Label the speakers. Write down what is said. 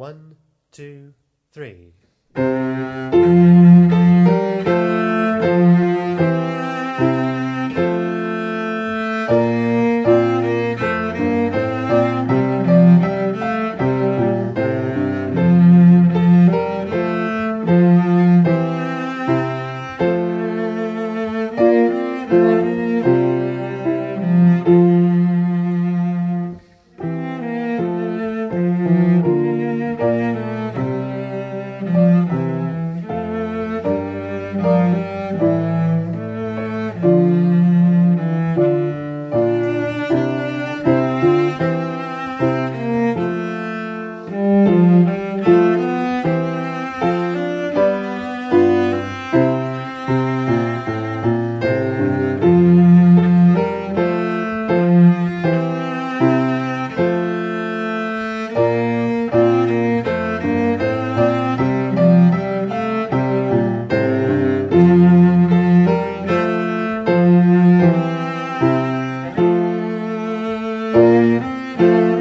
Speaker 1: One, two, three. Thank you. Thank you.